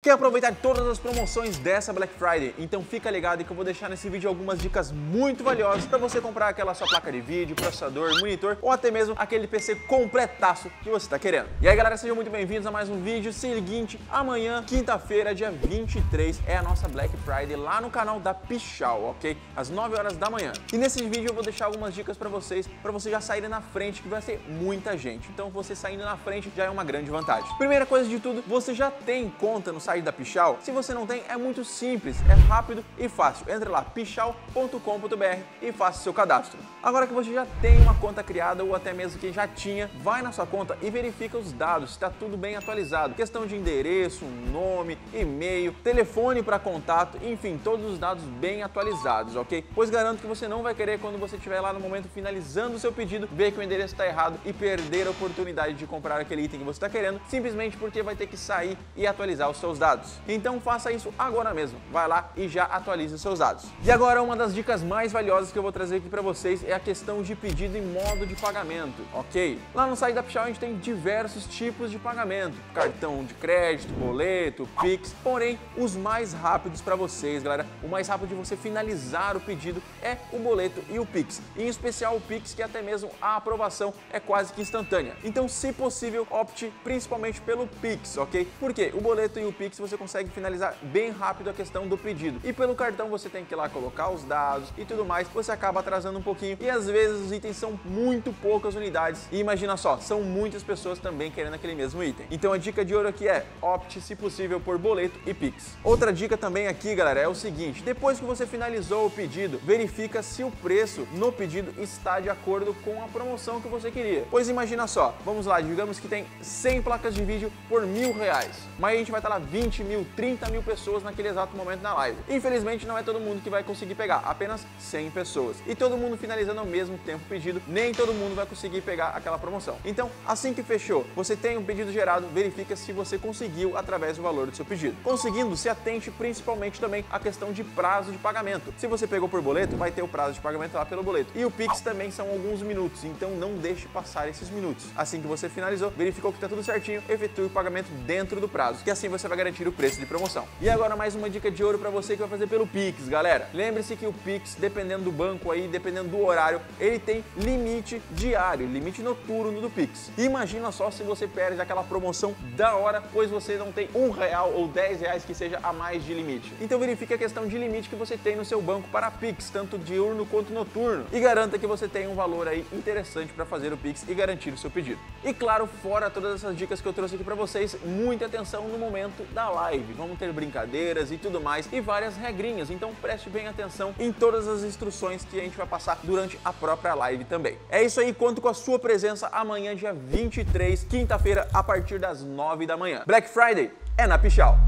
Quer aproveitar todas as promoções dessa Black Friday? Então fica ligado que eu vou deixar nesse vídeo algumas dicas muito valiosas para você comprar aquela sua placa de vídeo, processador, monitor ou até mesmo aquele PC completaço que você está querendo. E aí galera, sejam muito bem-vindos a mais um vídeo. Seguinte, amanhã, quinta-feira, dia 23, é a nossa Black Friday lá no canal da Pichal, ok? Às 9 horas da manhã. E nesse vídeo eu vou deixar algumas dicas para vocês, para vocês já saírem na frente, que vai ser muita gente. Então você saindo na frente já é uma grande vantagem. Primeira coisa de tudo, você já tem conta no site da Pichal? Se você não tem, é muito simples, é rápido e fácil. Entre lá, pichal.com.br e faça seu cadastro. Agora que você já tem uma conta criada ou até mesmo que já tinha, vai na sua conta e verifica os dados, está tudo bem atualizado. Questão de endereço, nome, e-mail, telefone para contato, enfim, todos os dados bem atualizados, ok? Pois garanto que você não vai querer quando você estiver lá no momento finalizando o seu pedido, ver que o endereço está errado e perder a oportunidade de comprar aquele item que você está querendo, simplesmente porque vai ter que sair e atualizar os seus dados. Então faça isso agora mesmo. Vai lá e já atualize os seus dados. E agora uma das dicas mais valiosas que eu vou trazer aqui para vocês é a questão de pedido e modo de pagamento, ok? Lá no site da Pichal a gente tem diversos tipos de pagamento, cartão de crédito, boleto, Pix, porém os mais rápidos para vocês, galera, o mais rápido de você finalizar o pedido é o boleto e o Pix. Em especial o Pix, que até mesmo a aprovação é quase que instantânea. Então, se possível, opte principalmente pelo Pix, ok? Porque o boleto e o Pix você consegue finalizar bem rápido a questão do pedido. E pelo cartão você tem que ir lá colocar os dados e tudo mais, você acaba atrasando um pouquinho e às vezes os itens são muito poucas unidades. E imagina só, são muitas pessoas também querendo aquele mesmo item. Então a dica de ouro aqui é opte, se possível, por boleto e Pix. Outra dica também aqui, galera, é o seguinte: depois que você finalizou o pedido, verifica se o preço no pedido está de acordo com a promoção que você queria. Pois imagina só, vamos lá, digamos que tem 100 placas de vídeo por mil reais, mas a gente vai estar lá 20 mil, 30 mil pessoas naquele exato momento na live. Infelizmente não é todo mundo que vai conseguir pegar, apenas 100 pessoas. E todo mundo finalizando ao mesmo tempo pedido, nem todo mundo vai conseguir pegar aquela promoção. Então, assim que fechou, você tem um pedido gerado, verifica se você conseguiu através do valor do seu pedido. Conseguindo, se atente principalmente também à questão de prazo de pagamento. Se você pegou por boleto, vai ter o prazo de pagamento lá pelo boleto. E o Pix também são alguns minutos, então não deixe passar esses minutos. Assim que você finalizou, verificou que está tudo certinho, efetue o pagamento dentro do prazo, que assim você vai garantir o preço de promoção. E agora mais uma dica de ouro para você que vai fazer pelo Pix, galera. Lembre-se que o Pix, dependendo do banco aí, dependendo do horário, ele tem limite diário, limite noturno do Pix. Imagina só se você perde aquela promoção da hora, pois você não tem um real ou dez reais que seja a mais de limite. Então verifique a questão de limite que você tem no seu banco para Pix, tanto diurno quanto noturno, e garanta que você tenha um valor aí interessante para fazer o Pix e garantir o seu pedido. E claro, fora todas essas dicas que eu trouxe aqui para vocês, muita atenção no momento da live. Vamos ter brincadeiras e tudo mais e várias regrinhas, então preste bem atenção em todas as instruções que a gente vai passar durante a própria live também. É isso aí, conto com a sua presença amanhã, dia 23, quinta-feira, a partir das 9 da manhã. Black Friday é na Pichal.